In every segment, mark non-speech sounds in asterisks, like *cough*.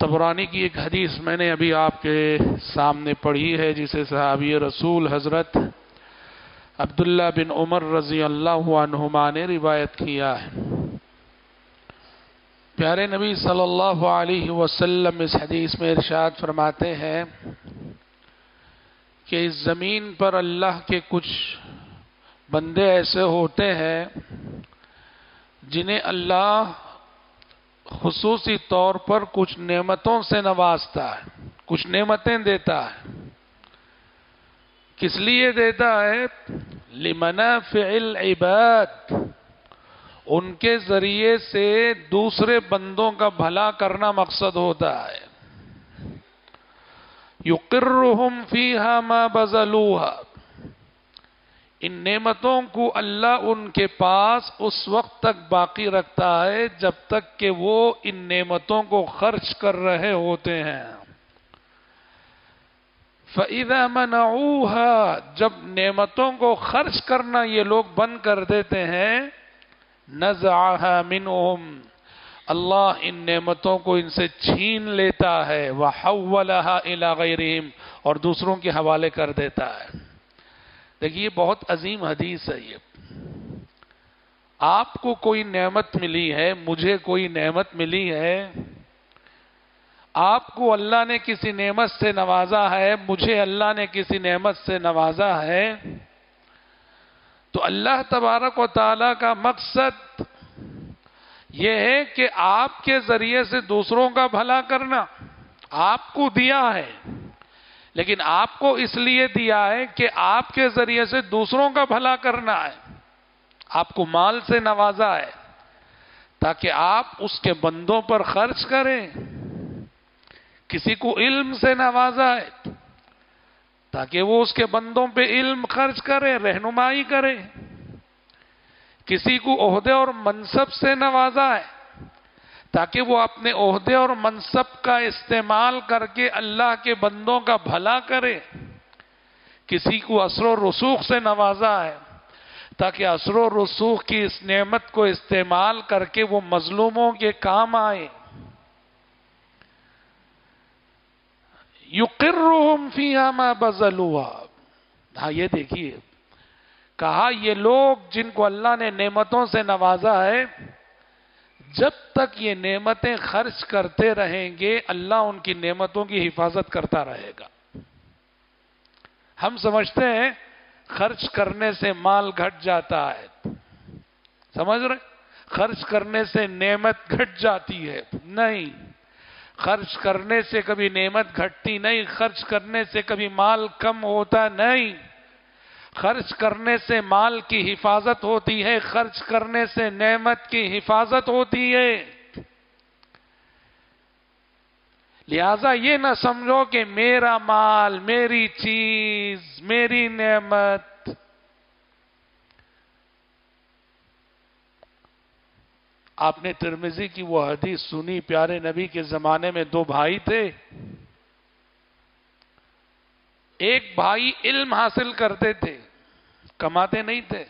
तबरानी की एक हदीस मैंने अभी आपके सामने पढ़ी है जिसे सहाबी रसूल हजरत अब्दुल्ला बिन उमर रजी अल्लाह अनहुमा ने रिवायत किया है प्यारे नबी सल्लल्लाहु अलैहि वसल्लम इस हदीस में इरशाद फरमाते हैं कि इस ज़मीन पर अल्लाह के कुछ बंदे ऐसे होते हैं, जिन्हें अल्लाह खसूसी तौर पर कुछ नेमतों से नवाजता है, कुछ नेमतें देता है। किस लिए देता है? लिमना फ़िल इबाद, उनके ज़रिए से दूसरे बंदों का भला करना मकसद होता है। युकर्रहुम फीहा मा बजलूहा। इन नेमतों को अल्लाह उनके पास उस वक्त तक बाकी रखता है जब तक कि वो इन नेमतों को खर्च कर रहे होते हैं। फ़ैदा मनऊहा, जब नेमतों को खर्च करना ये लोग बंद कर देते हैं नज़ाहा मिनहुम। अल्लाह इन नेमतों को इनसे छीन लेता है वह हवलहा इला और दूसरों के हवाले कर देता है। देखिए बहुत अजीम हदीस है ये। आपको कोई नेमत मिली है, मुझे कोई नेमत मिली है, आपको अल्लाह ने किसी नेमत से नवाजा है, मुझे अल्लाह ने किसी नेमत से नवाजा है तो अल्लाह तबारक व का मकसद यह है कि आपके ज़रिए से दूसरों का भला करना आपको दिया है। लेकिन आपको इसलिए दिया है कि आपके ज़रिए से दूसरों का भला करना है। आपको माल से नवाजा है, ताकि आप उसके बंदों पर खर्च करें। किसी को इल्म से नवाजा है, ताकि वो उसके बंदों पे इल्म खर्च करे, रहनुमाई करे। किसी को ओहदे और मनसब से नवाजा है, ताकि वो अपने ओहदे और मनसब का इस्तेमाल करके अल्लाह के बंदों का भला करे। किसी को असर रसूख से नवाजा है, ताकि असर रसूख की इस नेमत को इस्तेमाल करके वो मजलूमों के काम आए। युकिर्रुहुम फीहा मा बजलुहा। हाँ ये देखिए कहा, ये लोग जिनको अल्लाह ने नेमतों से नवाजा है, जब तक ये नेमतें खर्च करते रहेंगे, अल्लाह उनकी नेमतों की हिफाजत करता रहेगा। हम समझते हैं, खर्च करने से माल घट जाता है। समझ रहे? खर्च करने से नेमत घट जाती है। नहीं, खर्च करने से कभी नेमत घटती नहीं, खर्च करने से कभी माल कम होता नहीं। खर्च करने से माल की हिफाजत होती है, खर्च करने से नेमत की हिफाजत होती है। लिहाजा ये ना समझो कि मेरा माल, मेरी चीज़, मेरी नेमत आपने तिरमिजी की वो हदीस सुनी, प्यारे नबी के जमाने में दो भाई थे। एक भाई इल्म हासिल करते थे कमाते नहीं थे।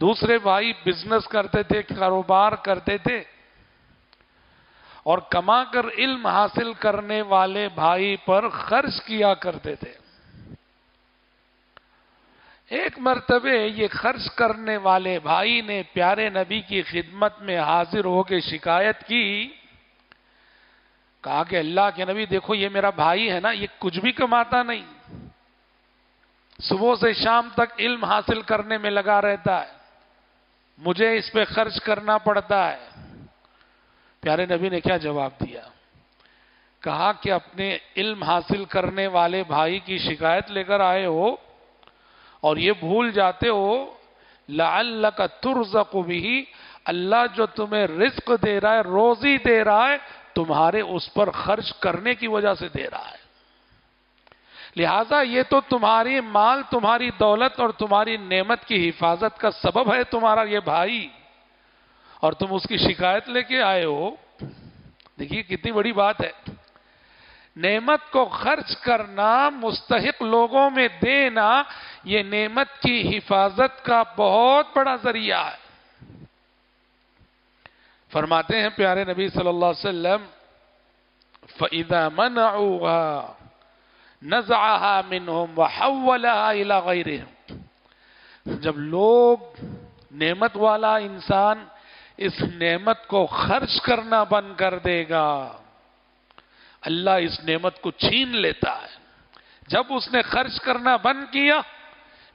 दूसरे भाई बिज़नेस करते थे, कारोबार करते थे। और कमाकर इल्म हासिल करने वाले भाई पर खर्च किया करते थे। एक मरतबे ये खर्च करने वाले भाई ने प्यारे नबी की खिदमत में हाजिर होकर शिकायत की। कहा कि अल्लाह के नबी, देखो ये मेरा भाई है ना, ये कुछ भी कमाता नहीं। सुबह से शाम तक इल्म हासिल करने में लगा रहता है। मुझे इस पे खर्च करना पड़ता है। प्यारे नबी ने क्या जवाब दिया? कहा कि अपने इल्म हासिल करने वाले भाई की शिकायत लेकर आए हो और ये भूल जाते हो लाल का तुर्जक भी अल्लाह जो तुम्हें रिस्क दे रहा है, रोजी दे रहा है, तुम्हारे उस पर खर्च करने की वजह से दे रहा है। लिहाजा ये तो तुम्हारी माल, तुम्हारी दौलत और तुम्हारी नेमत की हिफाजत का सबब है तुम्हारा ये भाई। और तुम उसकी शिकायत लेके आए हो। देखिए कितनी बड़ी बात है। नेमत को खर्च करना मुस्तक लोगों में देना, ये नेमत की हिफाजत का बहुत बड़ा ज़रिया है। फरमाते हैं प्यारे नबी सल्लल्लाहु अलैहि वसल्लम फ़ैदा मन नज़ाहा मिनहुम वहवलहा इला गैरिहिम। जब लोग नेमत वाला इंसान इस नेमत को खर्च करना बंद कर देगा, अल्लाह इस नेमत को छीन लेता है। जब उसने खर्च करना बंद किया,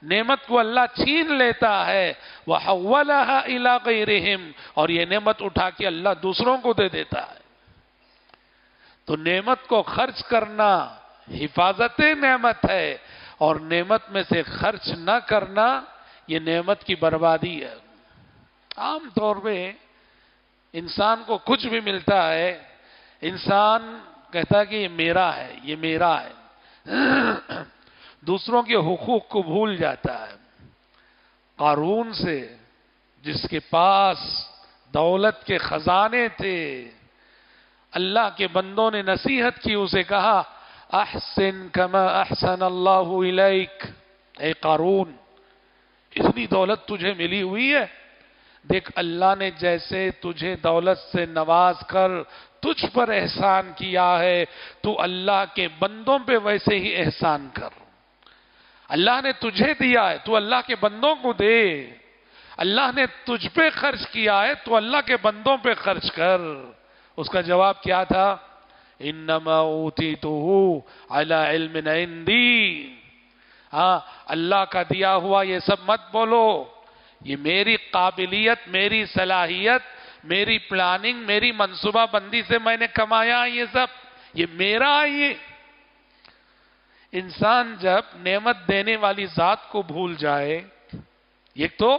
नेमत को अल्लाह छीन लेता है वह इला गैरिहिम, और ये नेमत उठा के अल्लाह दूसरों को दे देता है। तो नेमत को खर्च करना हिफाजत नेमत है। और नेमत में से खर्च न करना, ये नेमत की बर्बादी है। आम तौर पे इंसान को कुछ भी मिलता है, इंसान कहता है कि ये मेरा है, ये मेरा है। *clears throat* दूसरों के हुकूक को भूल जाता है। कानून से जिसके पास दौलत के खजाने थे, अल्लाह के बंदों ने नसीहत की, उसे कहा अहसन कमा अहसन अल्लाह ए कारून इतनी दौलत तुझे मिली हुई है देख अल्लाह ने जैसे तुझे दौलत से नवाज़ कर तुझ पर एहसान किया है तू अल्लाह के बंदों पे वैसे ही एहसान कर अल्लाह ने तुझे दिया है तू अल्लाह के बंदों को दे अल्लाह ने तुझ पे खर्च किया है तो अल्लाह के बंदों पे खर्च कर उसका जवाब क्या था इन्नमाऊती तो अला इंदी हाँ अल्लाह का दिया हुआ ये सब मत बोलो ये मेरी काबिलियत मेरी सलाहियत मेरी प्लानिंग मेरी मंसूबा बंदी से मैंने कमाया ये सब ये मेरा ये इंसान जब नेमत देने वाली जात को भूल जाए एक तो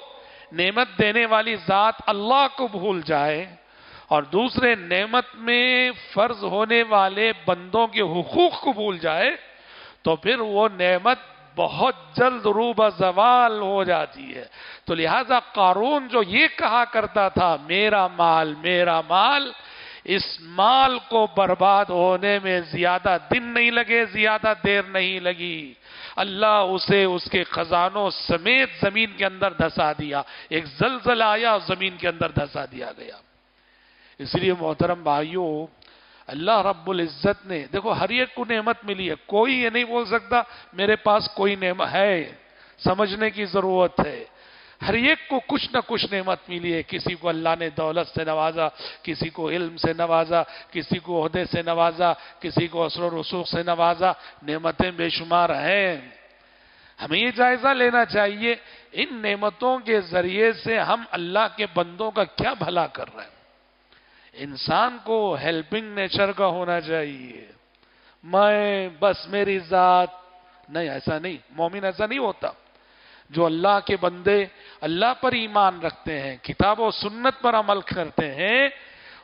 नेमत देने वाली जात अल्लाह को भूल जाए और दूसरे नेमत में फ़र्ज़ होने वाले बंदों के हुकूक को भूल जाए तो फिर वो नेमत बहुत जल्द रूब जवाल हो जाती है। तो लिहाजा कानून जो ये कहा करता था, मेरा माल मेरा माल, इस माल को बर्बाद होने में ज़्यादा दिन नहीं लगे, ज़्यादा देर नहीं लगी। अल्लाह उसे उसके खजानों समेत ज़मीन के अंदर धसा दिया। एक जलजल आया ज़मीन के अंदर धसा दिया गया। इसलिए मोहतरम भाइयों, अल्लाह रब्बुल इज़्ज़त ने, देखो हर एक को नेमत मिली है, कोई ये नहीं बोल सकता, मेरे पास कोई नेमत है, समझने की ज़रूरत है। हर एक को कुछ ना कुछ नेमत मिली है, किसी को अल्लाह ने दौलत से नवाजा, किसी को इल्म से नवाजा, किसी को अहदे से नवाजा, किसी को असर रसूख से नवाजा, नेमतें बेशुमार हैं। हमें ये जायजा लेना चाहिए, इन नेमतों के ज़रिए से हम अल्लाह के बंदों का क्या भला कर रहे हैं। इंसान को हेल्पिंग नेचर का होना चाहिए। मैं, बस मेरी जात। नहीं, ऐसा नहीं। मोमिन ऐसा नहीं होता। जो अल्लाह के बंदे अल्लाह पर ईमान रखते हैं, किताब और सुन्नत पर अमल करते हैं,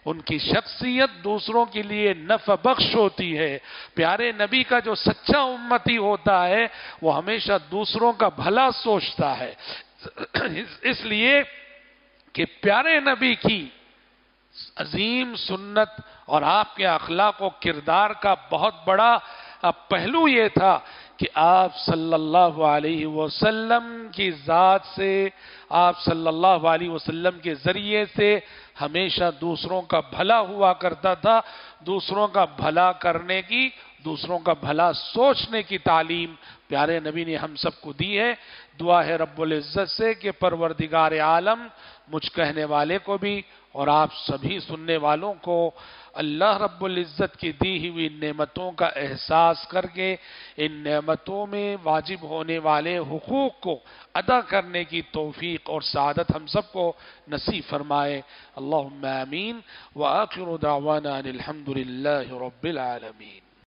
उनकी शख्सियत दूसरों के लिए नफ बख्श होती है। प्यारे नबी का जो सच्चा उम्मती होता है, वो हमेशा दूसरों का भला सोचता है। इसलिए कि प्यारे नबी की अजीम सुन्नत और आपके अखलाक व किरदार का बहुत बड़ा पहलू ये था कि आप सल्लल्लाहु अलैहि वसल्लम की ज़ात से, आप सल्लल्लाहु अलैहि वसल्लम के ज़रिए से हमेशा दूसरों का भला हुआ करता था, दूसरों का भला करने की, दूसरों का भला सोचने की तालीम। प्यारे नबी ने हम सबको दी है। दुआ है रब्बुल इज़्ज़त से कि परवरदिगार आलम, मुझ कहने वाले को भी और आप सभी सुनने वालों को अल्लाह रब्बुल इज़्ज़त की दी हुई नेमतों का एहसास करके, इन नेमतों में वाजिब होने वाले हकूक़ को अदा करने की तौफीक और सादत हम सबको नसीब फरमाए। अल्लाह आमीन। व आखिर दावाना अलहमदिल्ला रब्बिल आलमीन।